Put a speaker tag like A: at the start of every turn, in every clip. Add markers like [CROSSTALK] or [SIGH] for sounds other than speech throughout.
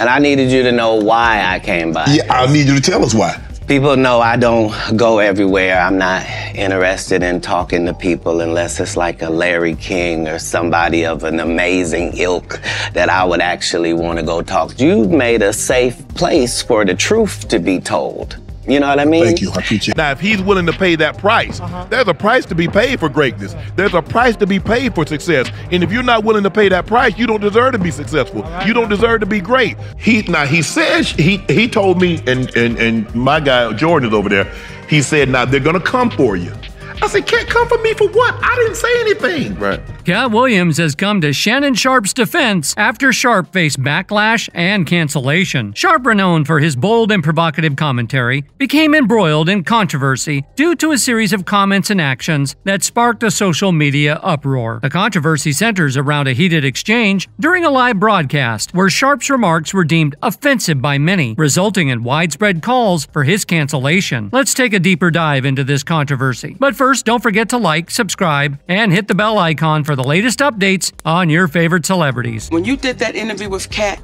A: And I needed you to know why I came by.
B: Yeah, I need you to tell us why.
A: People know I don't go everywhere. I'm not interested in talking to people unless it's like a Larry King or somebody of an amazing ilk that I would actually want to go talk to. You made a safe place for the truth to be told. You know what I mean?
B: Thank you. I appreciate it.
C: Now, if he's willing to pay that price, uh-huh. there's a price to be paid for greatness. There's a price to be paid for success. And if you're not willing to pay that price, you don't deserve to be successful. You don't deserve to be great. He now he says he he told me and and and my guy Jordan is over there. He said now they're gonna come for you. I said, can't come for me for what? I didn't say anything.
D: Right.
E: Katt Williams has come to Shannon Sharpe's defense after Sharpe faced backlash and cancellation. Sharpe, renowned for his bold and provocative commentary, became embroiled in controversy due to a series of comments and actions that sparked a social media uproar. The controversy centers around a heated exchange during a live broadcast where Sharpe's remarks were deemed offensive by many, resulting in widespread calls for his cancellation. Let's take a deeper dive into this controversy. But first, don't forget to like, subscribe, and hit the bell icon for the latest updates on your favorite celebrities.
F: When you did that interview with Katt,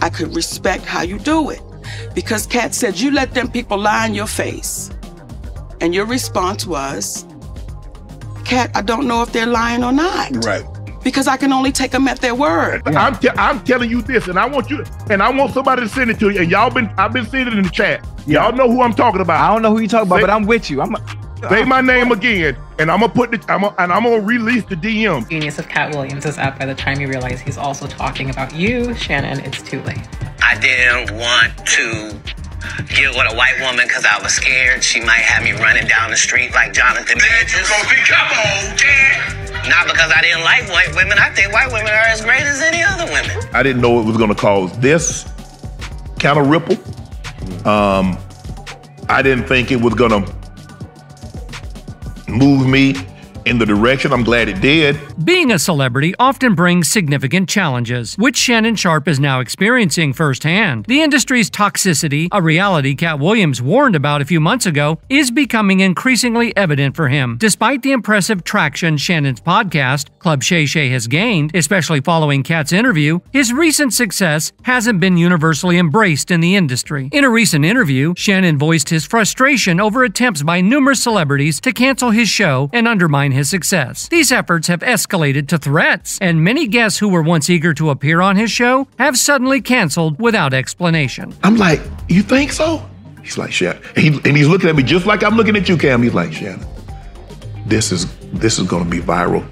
F: I could respect how you do it. Because Katt said you let them people lie in your face. And your response was, Katt, I don't know if they're lying or not.
B: Right.
F: Because I can only take them at their word.
C: I'm te- I'm telling you this, and I want you and I want somebody to send it to you. And y'all been I've been seeing it in the chat. Y'all know who I'm talking about.
D: I don't know who you talking about,
C: Say-
D: but I'm with you. I'm.
C: Say my name again, and I'm gonna put the I'm gonna, and I'm gonna release the DM.
G: Genius of Katt Williams is up by the time you realize he's also talking about you, Shannon. It's too late.
A: I didn't want to get with a white woman because I was scared she might have me running down the street like Jonathan Majors.
B: Come on, Dad.
A: Not because I didn't like white women. I think white women are as great as any other women.
C: I didn't know it was gonna cause this kind of ripple. Um, I didn't think it was gonna move me in the direction. I'm glad it did.
E: Being a celebrity often brings significant challenges, which Shannon Sharpe is now experiencing firsthand. The industry's toxicity, a reality Katt Williams warned about a few months ago, is becoming increasingly evident for him. Despite the impressive traction Shannon's podcast, Club Shay Shay, has gained, especially following Katt's interview, his recent success hasn't been universally embraced in the industry. In a recent interview, Shannon voiced his frustration over attempts by numerous celebrities to cancel his show and undermine his success. These efforts have escalated to threats, and many guests who were once eager to appear on his show have suddenly canceled without explanation.
C: I'm like, you think so? He's like, Shannon. And, he, and he's looking at me just like I'm looking at you, Cam. He's like, Shannon, this is this is gonna be viral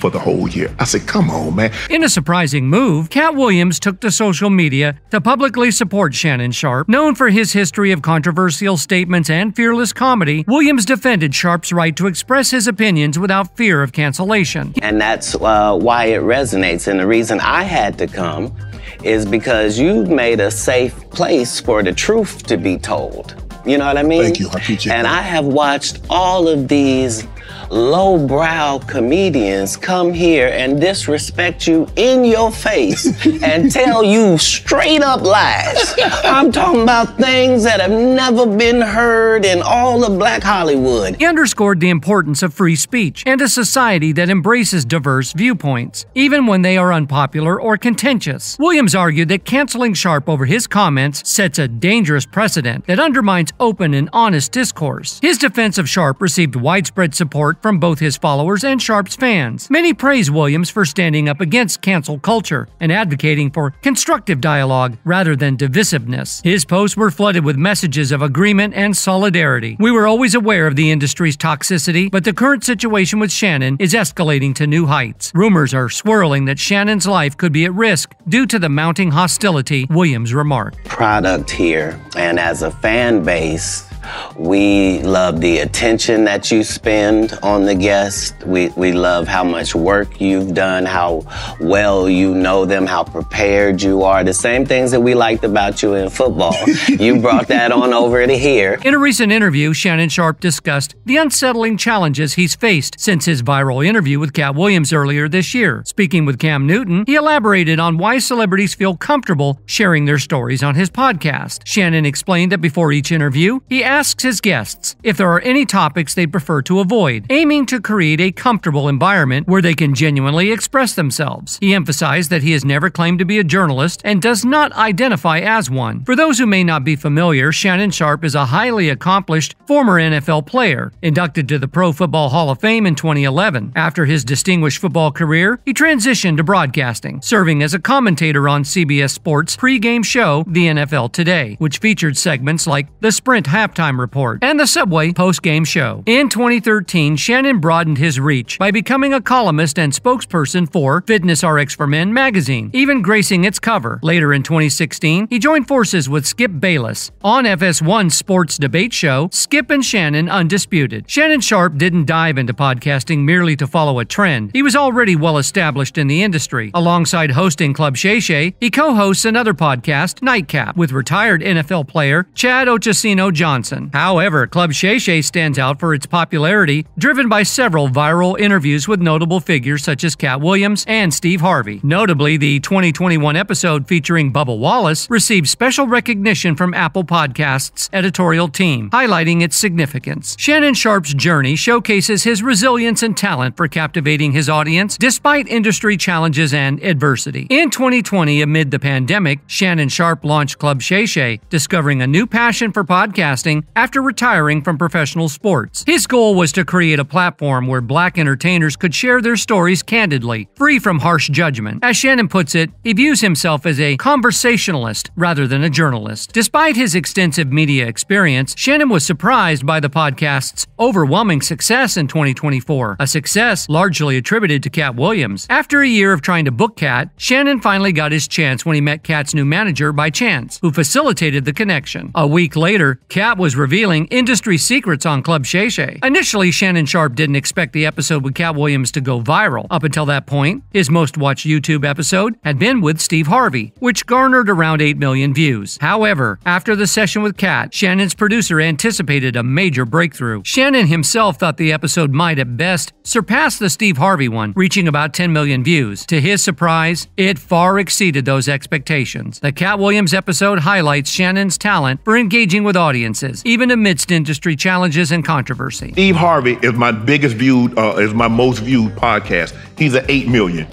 C: for the whole year. I said, come on, man.
E: In a surprising move, Katt Williams took to social media to publicly support Shannon Sharpe. Known for his history of controversial statements and fearless comedy, Williams defended Sharpe's right to express his opinions without fear of cancellation.
A: And that's uh, why it resonates. And the reason I had to come is because you've made a safe place for the truth to be told. You know what I mean?
B: Thank you. I appreciate
A: And
B: that.
A: I have watched all of these lowbrow comedians come here and disrespect you in your face [LAUGHS] and tell you straight up lies. I'm talking about things that have never been heard in all of Black Hollywood.
E: He underscored the importance of free speech and a society that embraces diverse viewpoints, even when they are unpopular or contentious. Williams argued that canceling Sharpe over his comments sets a dangerous precedent that undermines open and honest discourse. His defense of Sharpe received widespread support from both his followers and Sharpe's fans. Many praise Williams for standing up against cancel culture and advocating for constructive dialogue rather than divisiveness. His posts were flooded with messages of agreement and solidarity. We were always aware of the industry's toxicity, but the current situation with Shannon is escalating to new heights. Rumors are swirling that Shannon's life could be at risk due to the mounting hostility, Williams remarked.
A: product here. And as a fan base, we love the attention that you spend on the guest. We, we love how much work you've done, how well you know them, how prepared you are. The same things that we liked about you in football. [LAUGHS] you brought that on over to here.
E: In a recent interview, Shannon Sharpe discussed the unsettling challenges he's faced since his viral interview with Katt Williams earlier this year. Speaking with Cam Newton, he elaborated on why celebrities feel comfortable sharing their stories on his podcast. Shannon explained that before each interview, he asked asks his guests if there are any topics they'd prefer to avoid, aiming to create a comfortable environment where they can genuinely express themselves. He emphasized that he has never claimed to be a journalist and does not identify as one. For those who may not be familiar, Shannon Sharpe is a highly accomplished former NFL player, inducted to the Pro Football Hall of Fame in 2011. After his distinguished football career, he transitioned to broadcasting, serving as a commentator on CBS Sports pregame show The NFL Today, which featured segments like the Sprint halftime report and the Subway post-game show. In 2013, Shannon broadened his reach by becoming a columnist and spokesperson for Fitness RX for Men magazine, even gracing its cover. Later in 2016, he joined forces with Skip Bayless on FS1's sports debate show Skip and Shannon Undisputed. Shannon Sharpe didn't dive into podcasting merely to follow a trend. He was already well established in the industry. Alongside hosting Club Shay Shay, he co-hosts another podcast, Nightcap, with retired NFL player Chad Ochocinco Johnson. However, Club Shay Shay stands out for its popularity, driven by several viral interviews with notable figures such as Katt Williams and Steve Harvey. Notably, the 2021 episode featuring Bubba Wallace received special recognition from Apple Podcasts' editorial team, highlighting its significance. Shannon Sharpe's journey showcases his resilience and talent for captivating his audience despite industry challenges and adversity. In 2020, amid the pandemic, Shannon Sharpe launched Club Shay Shay, discovering a new passion for podcasting after retiring from professional sports. His goal was to create a platform where black entertainers could share their stories candidly, free from harsh judgment. As Shannon puts it, he views himself as a conversationalist rather than a journalist. Despite his extensive media experience, Shannon was surprised by the podcast's overwhelming success in 2024, a success largely attributed to Katt Williams. After a year of trying to book Katt, Shannon finally got his chance when he met Katt's new manager by chance, who facilitated the connection. A week later, Katt was revealing industry secrets on Club Shay Shay. Initially, Shannon Sharpe didn't expect the episode with Katt Williams to go viral. Up until that point, his most watched YouTube episode had been with Steve Harvey, which garnered around 8 million views. However, after the session with Katt, Shannon's producer anticipated a major breakthrough. Shannon himself thought the episode might at best surpass the Steve Harvey one, reaching about 10 million views. To his surprise, it far exceeded those expectations. The Katt Williams episode highlights Shannon's talent for engaging with audiences, even amidst industry challenges and controversy.
C: Steve Harvey is my biggest viewed, uh, is my most viewed podcast. He's at 8 million.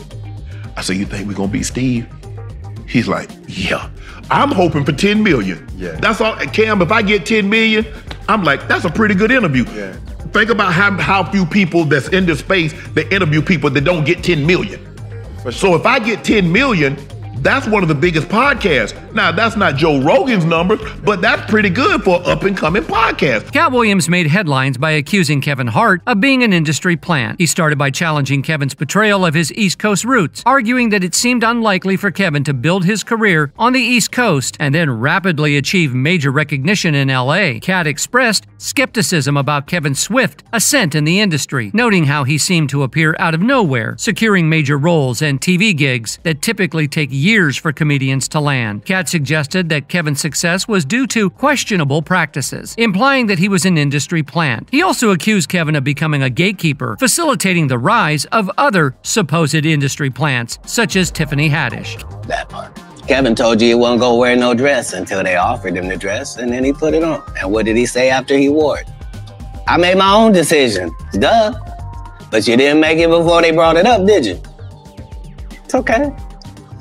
C: I said, You think we're going to beat Steve? He's like, Yeah. I'm hoping for 10 million.
D: Yeah.
C: That's all. Cam, if I get 10 million, I'm like, That's a pretty good interview.
D: Yeah.
C: Think about how, how few people that's in this space that interview people that don't get 10 million. So if I get 10 million, that's one of the biggest podcasts. Now, that's not Joe Rogan's numbers, but that's pretty good for up and coming podcast.
E: Katt Williams made headlines by accusing Kevin Hart of being an industry plant. He started by challenging Kevin's portrayal of his East Coast roots, arguing that it seemed unlikely for Kevin to build his career on the East Coast and then rapidly achieve major recognition in LA. Katt expressed skepticism about Kevin's swift ascent in the industry, noting how he seemed to appear out of nowhere, securing major roles and TV gigs that typically take years for comedians to land. Katt suggested that Kevin's success was due to questionable practices, implying that he was an industry plant. He also accused Kevin of becoming a gatekeeper, facilitating the rise of other supposed industry plants, such as Tiffany Haddish.
A: That part. Kevin told you he wasn't gonna wear no dress until they offered him the dress, and then he put it on. And what did he say after he wore it? I made my own decision. Duh. But you didn't make it before they brought it up, did you? It's okay.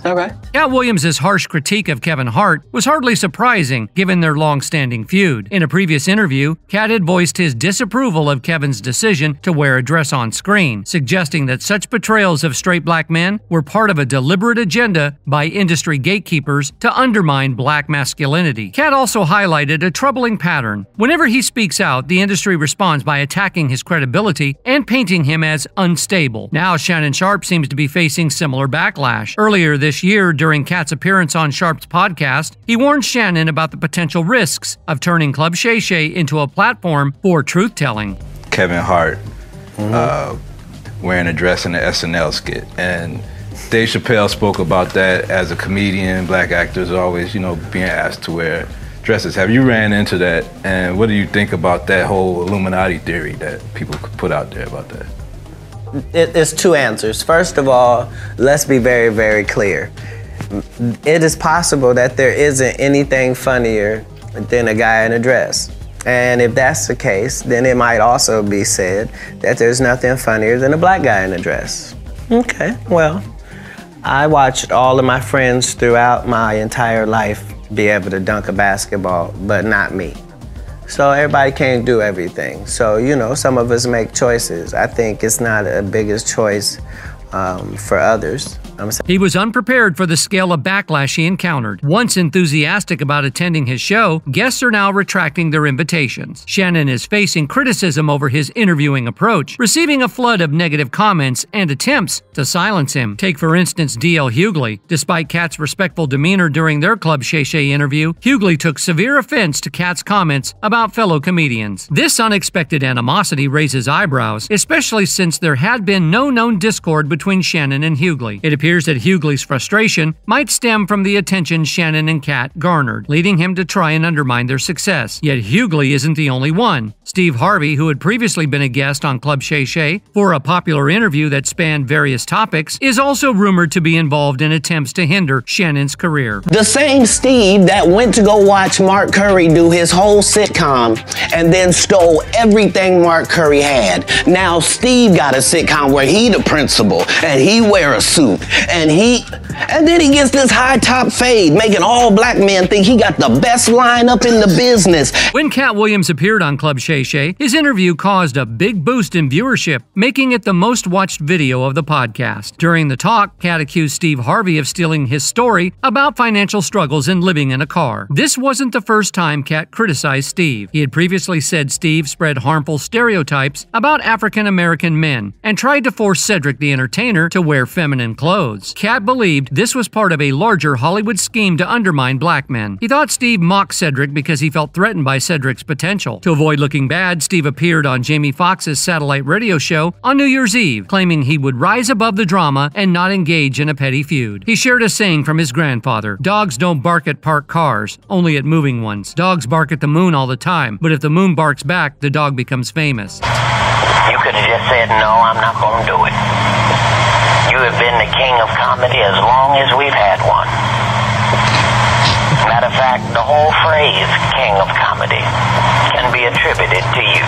A: It's
E: Katt Williams' harsh critique of Kevin Hart was hardly surprising given their long standing feud. In a previous interview, Katt had voiced his disapproval of Kevin's decision to wear a dress on screen, suggesting that such portrayals of straight black men were part of a deliberate agenda by industry gatekeepers to undermine black masculinity. Katt also highlighted a troubling pattern. Whenever he speaks out, the industry responds by attacking his credibility and painting him as unstable. Now, Shannon Sharpe seems to be facing similar backlash. Earlier this year, during Katt's appearance on Sharpe's podcast, he warned Shannon about the potential risks of turning Club Shay Shay into a platform for truth telling.
D: Kevin Hart uh, wearing a dress in the SNL skit. And Dave Chappelle spoke about that as a comedian. Black actors are always, you know, being asked to wear dresses. Have you ran into that? And what do you think about that whole Illuminati theory that people put out there about that?
H: it, it's two answers. First of all, let's be very, very clear. It is possible that there isn't anything funnier than a guy in a dress. And if that's the case, then it might also be said that there's nothing funnier than a black guy in a dress. Okay, well, I watched all of my friends throughout my entire life be able to dunk a basketball, but not me. So everybody can't do everything. So, you know, some of us make choices. I think it's not a biggest choice um, for others.
E: He was unprepared for the scale of backlash he encountered. Once enthusiastic about attending his show, guests are now retracting their invitations. Shannon is facing criticism over his interviewing approach, receiving a flood of negative comments and attempts to silence him. Take, for instance, D.L. Hughley. Despite Katt's respectful demeanor during their Club Shay Shay interview, Hughley took severe offense to Katt's comments about fellow comedians. This unexpected animosity raises eyebrows, especially since there had been no known discord between Shannon and Hughley. It appears that Hughley's frustration might stem from the attention Shannon and Katt garnered, leading him to try and undermine their success. Yet Hughley isn't the only one. Steve Harvey, who had previously been a guest on Club Shay Shay for a popular interview that spanned various topics, is also rumored to be involved in attempts to hinder Shannon's career.
A: The same Steve that went to go watch Mark Curry do his whole sitcom and then stole everything Mark Curry had. Now Steve got a sitcom where he the principal and he wear a suit and he and then he gets this high top fade, making all black men think he got the best lineup in the business.
E: When Katt Williams appeared on Club Shay Shay, his interview caused a big boost in viewership, making it the most watched video of the podcast. During the talk, Katt accused Steve Harvey of stealing his story about financial struggles and living in a car. This wasn't the first time Katt criticized Steve. He had previously said Steve spread harmful stereotypes about African American men and tried to force Cedric the Entertainer to wear feminine clothes. Katt believed this was part of a larger Hollywood scheme to undermine black men. He thought Steve mocked Cedric because he felt threatened by Cedric's potential. To avoid looking bad, Steve appeared on Jamie Foxx's satellite radio show on New Year's Eve, claiming he would rise above the drama and not engage in a petty feud. He shared a saying from his grandfather Dogs don't bark at parked cars, only at moving ones. Dogs bark at the moon all the time, but if the moon barks back, the dog becomes famous.
I: You could have just said, no, I'm not going to do it. You have been the king of comedy as long as we've had one. Matter of fact, the whole phrase, king of comedy, can be attributed to you.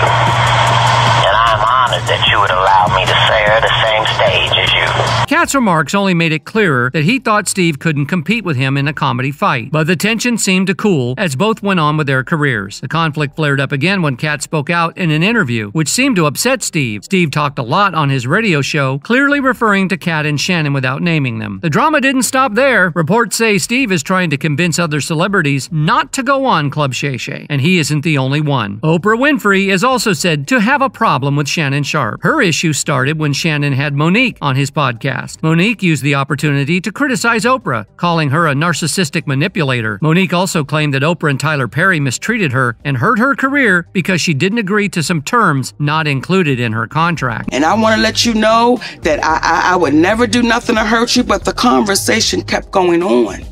I: Honored that you would allow me to share the same stage as you.
E: Katt's remarks only made it clearer that he thought Steve couldn't compete with him in a comedy fight, but the tension seemed to cool as both went on with their careers. The conflict flared up again when Katt spoke out in an interview, which seemed to upset Steve. Steve talked a lot on his radio show, clearly referring to Katt and Shannon without naming them. The drama didn't stop there. Reports say Steve is trying to convince other celebrities not to go on Club Shay Shay, and he isn't the only one. Oprah Winfrey is also said to have a problem with Shannon Sharpe. Her issue started when Shannon had Mo'Nique on his podcast. Mo'Nique used the opportunity to criticize Oprah, calling her a narcissistic manipulator. Mo'Nique also claimed that Oprah and Tyler Perry mistreated her and hurt her career because she didn't agree to some terms not included in her contract.
F: And I want to let you know that I, I, I would never do nothing to hurt you, but the conversation kept going on.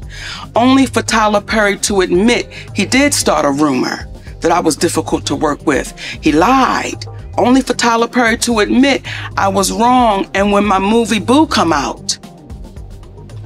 F: Only for Tyler Perry to admit he did start a rumor that I was difficult to work with. He lied. Only for Tyler Perry to admit I was wrong and when my movie Boo come out.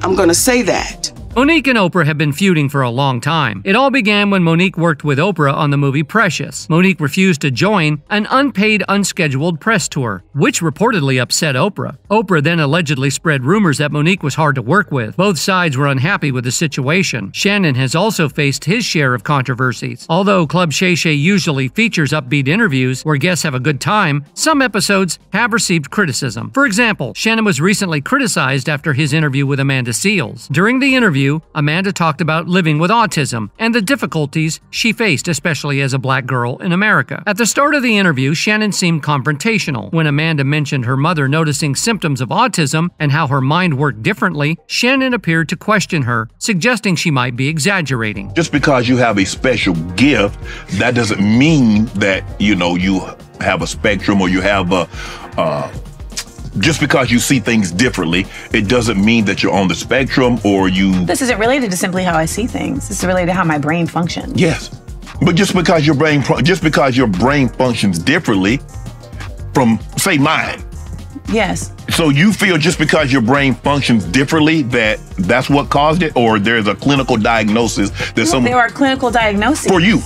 F: I'm gonna say that.
E: Mo'Nique and Oprah have been feuding for a long time. It all began when Mo'Nique worked with Oprah on the movie Precious. Mo'Nique refused to join an unpaid, unscheduled press tour, which reportedly upset Oprah. Oprah then allegedly spread rumors that Mo'Nique was hard to work with. Both sides were unhappy with the situation. Shannon has also faced his share of controversies. Although Club Shay Shay usually features upbeat interviews where guests have a good time, some episodes have received criticism. For example, Shannon was recently criticized after his interview with Amanda Seales. During the interview, Amanda talked about living with autism and the difficulties she faced, especially as a black girl in America. At the start of the interview, Shannon seemed confrontational. When Amanda mentioned her mother noticing symptoms of autism and how her mind worked differently, Shannon appeared to question her, suggesting she might be exaggerating.
B: Just because you have a special gift, that doesn't mean that, you know, you have a spectrum or you have a, uh, just because you see things differently, it doesn't mean that you're on the spectrum or you.
J: This isn't related to simply how I see things. This is related to how my brain functions.
B: Yes, but just because your brain, just because your brain functions differently from, say, mine.
J: Yes.
B: So you feel just because your brain functions differently that that's what caused it, or there's a clinical diagnosis that
J: Well,
B: some
J: there are clinical diagnoses.
B: for you.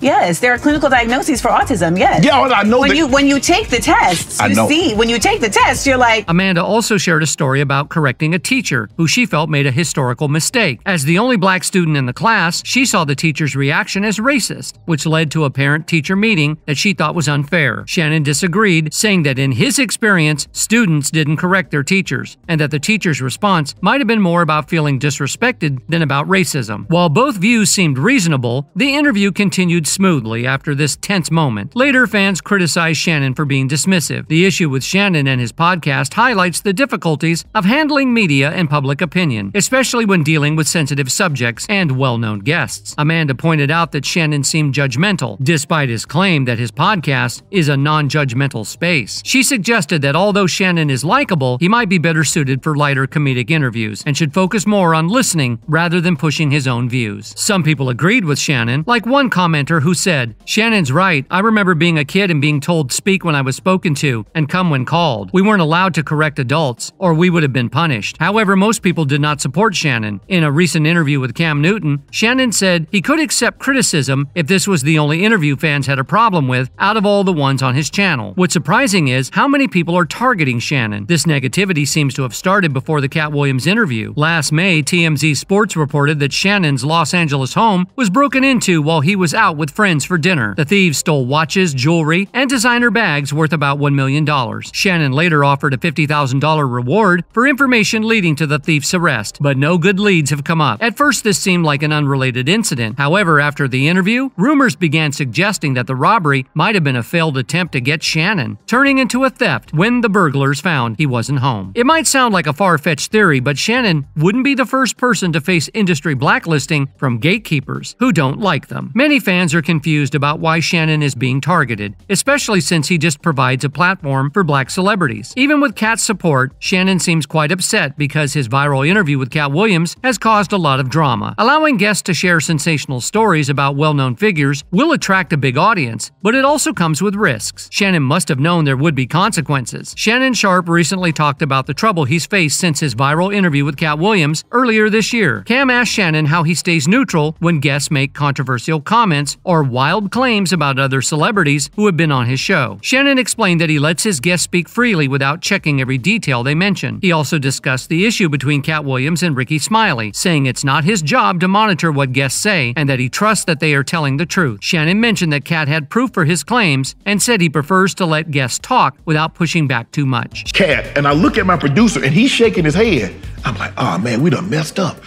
J: Yes, there are clinical diagnoses for autism. Yes.
C: Yeah, I know
J: When
C: that-
J: you when you take the tests,
C: I
J: you
C: know.
J: see when you take the test, you're like,
E: Amanda also shared a story about correcting a teacher who she felt made a historical mistake. As the only black student in the class, she saw the teacher's reaction as racist, which led to a parent teacher meeting that she thought was unfair. Shannon disagreed, saying that in his experience, students didn't correct their teachers, and that the teacher's response might have been more about feeling disrespected than about racism. While both views seemed reasonable, the interview continued smoothly after this tense moment. Later, fans criticized Shannon for being dismissive. The issue with Shannon and his podcast highlights the difficulties of handling media and public opinion, especially when dealing with sensitive subjects and well known guests. Amanda pointed out that Shannon seemed judgmental, despite his claim that his podcast is a non judgmental space. She suggested that although Shannon is likable, he might be better suited for lighter comedic interviews and should focus more on listening rather than pushing his own views. Some people agreed with Shannon, like one commenter who said, Shannon's right. I remember being a kid and being told speak when I was spoken to and come when called. We weren't allowed to correct adults, or we would have been punished. However, most people did not support Shannon. In a recent interview with Cam Newton, Shannon said he could accept criticism if this was the only interview fans had a problem with out of all the ones on his channel. What's surprising is how many people are targeting Shannon. This negativity seems to have started before the Katt Williams interview. Last May, TMZ Sports reported that Shannon's Los Angeles home was broken into while he was out with friends for dinner. The thieves stole watches, jewelry, and designer bags worth about $1 million. Shannon later offered a $50,000 reward for information leading to the thief's arrest, but no good leads have come up. At first, this seemed like an unrelated incident. However, after the interview, rumors began suggesting that the robbery might have been a failed attempt to get Shannon, turning into a theft when the burglars found he wasn't home. It might sound like a far fetched theory, but Shannon wouldn't be the first person to face industry blacklisting from gatekeepers who don't like them. Many fans are confused about why Shannon is being targeted, especially since he just provides a platform for black celebrities. Even with Katt's support, Shannon seems quite upset because his viral interview with Katt Williams has caused a lot of drama. Allowing guests to share sensational stories about well known figures will attract a big audience, but it also comes with risks. Shannon must have known there would be consequences. Shannon Sharpe recently talked about the trouble he's faced since his viral interview with Katt Williams earlier this year. Cam asked Shannon how he stays neutral when guests make controversial comments or wild claims about other celebrities who have been on his show. Shannon explained that he lets his guests speak freely without checking every detail they mention. He also discussed the issue between Katt Williams and Rickey Smiley, saying it's not his job to monitor what guests say and that he trusts that they are telling the truth. Shannon mentioned that Katt had proof for his claims and said he prefers to let guests talk without pushing back too much.
C: Katt, and I look at my producer, and he's shaking his head. I'm like, oh man, we done messed up.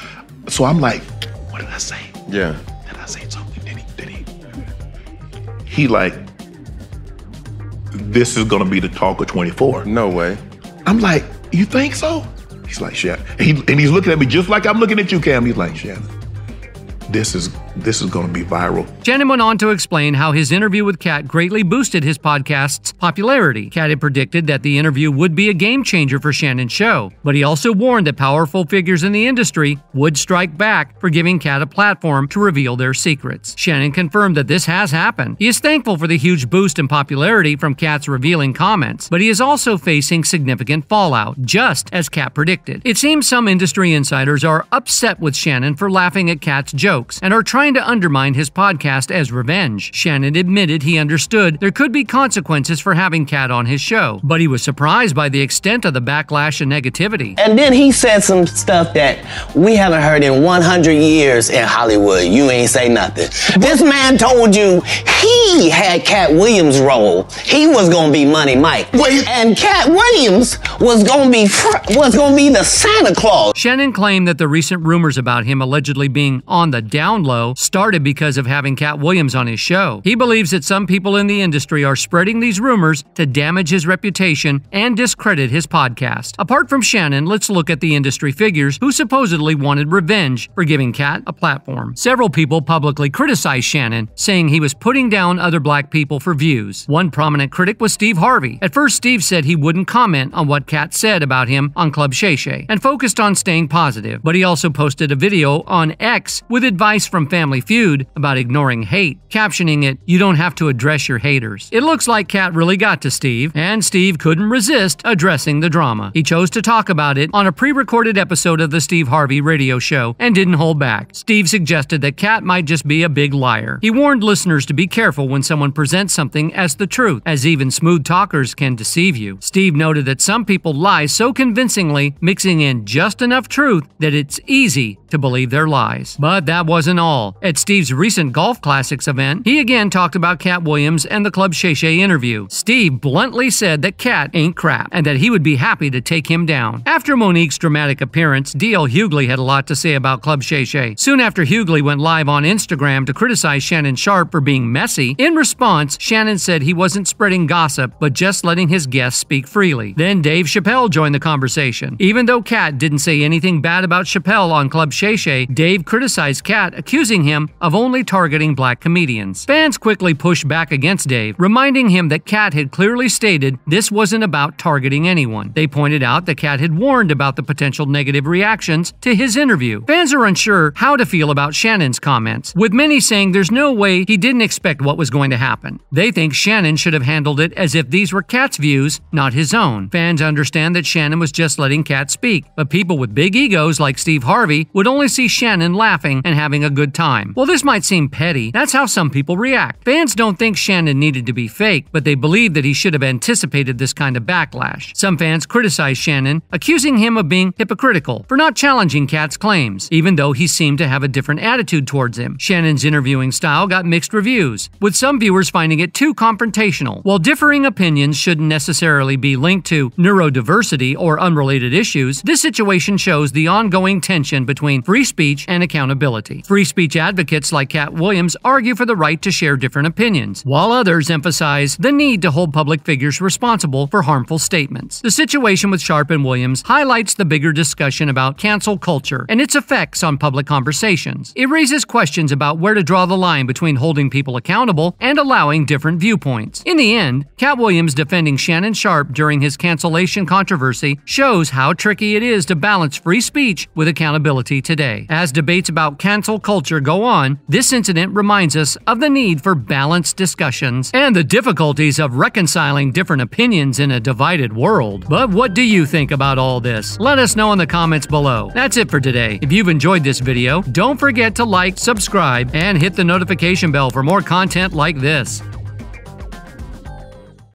C: So I'm like, what did I say?
K: Yeah.
C: Did I say something? He like, this is gonna be the talk of 24.
K: No way.
C: I'm like, you think so? He's like, Shannon. And, he, and he's looking at me just like I'm looking at you, Cam. He's like, Shannon, this is this is gonna be viral.
E: Shannon went on to explain how his interview with Katt greatly boosted his podcast's popularity. Katt had predicted that the interview would be a game changer for Shannon's show, but he also warned that powerful figures in the industry would strike back for giving Katt a platform to reveal their secrets. Shannon confirmed that this has happened. He is thankful for the huge boost in popularity from Katt's revealing comments, but he is also facing significant fallout, just as Katt predicted. It seems some industry insiders are upset with Shannon for laughing at Katt's jokes and are trying to undermine his podcast as revenge. Shannon admitted he understood there could be consequences for having Katt on his show, but he was surprised by the extent of the backlash and negativity.
A: And then he said some stuff that we haven't heard in 100 years in Hollywood. You ain't say nothing. This man told you he had Katt Williams' role. He was gonna be Money Mike, Wait. and Katt Williams was gonna be fr- was gonna be the Santa Claus.
E: Shannon claimed that the recent rumors about him allegedly being on the down low started because of having Katt Williams on his show. He believes that some people in the industry are spreading these rumors to damage his reputation and discredit his podcast. Apart from Shannon, let's look at the industry figures who supposedly wanted revenge for giving Katt a platform. Several people publicly criticized Shannon, saying he was putting down other black people for views. One prominent critic was Steve Harvey. At first, Steve said he wouldn't comment on what Katt said about him on Club Shay Shay and focused on staying positive, but he also posted a video on X with advice from from Family Feud about ignoring hate, captioning it, You don't have to address your haters. It looks like Katt really got to Steve, and Steve couldn't resist addressing the drama. He chose to talk about it on a pre recorded episode of The Steve Harvey radio show and didn't hold back. Steve suggested that Katt might just be a big liar. He warned listeners to be careful when someone presents something as the truth, as even smooth talkers can deceive you. Steve noted that some people lie so convincingly, mixing in just enough truth that it's easy to believe their lies. But that wasn't all. At Steve's recent Golf Classics event, he again talked about Katt Williams and the Club Shay Shay interview. Steve bluntly said that Katt ain't crap and that he would be happy to take him down. After Mo'Nique's dramatic appearance, D.L. Hughley had a lot to say about Club Shay Shay. Soon after Hughley went live on Instagram to criticize Shannon Sharpe for being messy, in response, Shannon said he wasn't spreading gossip, but just letting his guests speak freely. Then Dave Chappelle joined the conversation. Even though Katt didn't say anything bad about Chappelle on Club Shay Shay, Dave criticized Katt, accusing him of only targeting black comedians. Fans quickly pushed back against Dave, reminding him that Katt had clearly stated this wasn't about targeting anyone. They pointed out that Katt had warned about the potential negative reactions to his interview. Fans are unsure how to feel about Shannon's comments, with many saying there's no way he didn't expect what was going to happen. They think Shannon should have handled it as if these were Katt's views, not his own. Fans understand that Shannon was just letting Katt speak, but people with big egos like Steve Harvey would only see Shannon laughing and having a good time. While this might seem petty, that's how some people react. Fans don't think Shannon needed to be fake, but they believe that he should have anticipated this kind of backlash. Some fans criticize Shannon, accusing him of being hypocritical for not challenging Katt's claims, even though he seemed to have a different attitude towards him. Shannon's interviewing style got mixed reviews, with some viewers finding it too confrontational. While differing opinions shouldn't necessarily be linked to neurodiversity or unrelated issues, this situation shows the ongoing tension between free speech and accountability. Free speech advocates like Katt Williams argue for the right to share different opinions, while others emphasize the need to hold public figures responsible for harmful statements. The situation with Sharpe and Williams highlights the bigger discussion about cancel culture and its effects on public conversations. It raises questions about where to draw the line between holding people accountable and allowing different viewpoints. In the end, Katt Williams defending Shannon Sharpe during his cancellation controversy shows how tricky it is to balance free speech with accountability today. As debates about cancel culture go on, this incident reminds us of the need for balanced discussions and the difficulties of reconciling different opinions in a divided world. But what do you think about all this? Let us know in the comments below. That's it for today. If you've enjoyed this video, don't forget to like, subscribe, and hit the notification bell for more content like this.